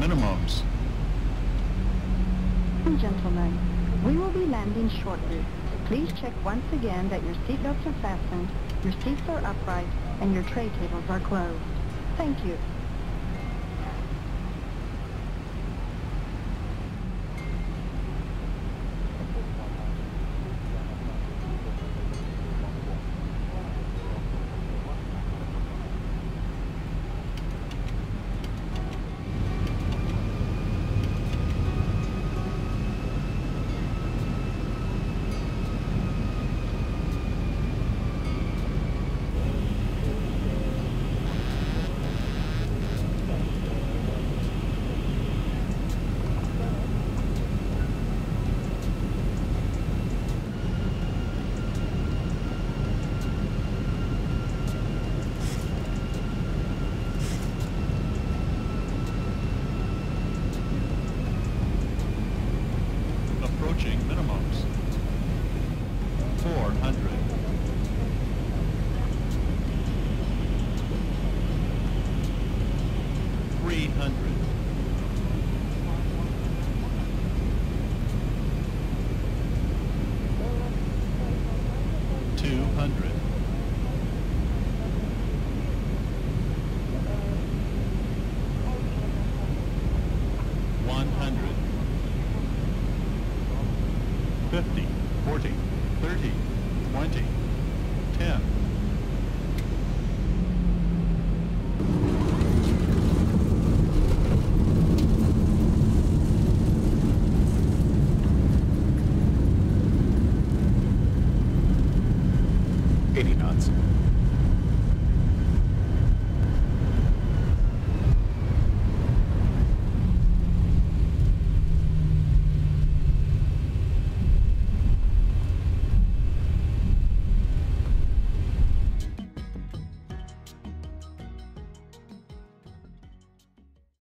minimums. gentlemen, we will be landing shortly. Please check once again that your seatbelts are fastened, your seats are upright, and your tray tables are closed. Thank you. 800. Two hundred. One hundred. Fifty. Forty. Thirty. Twenty. Ten. 80 knots.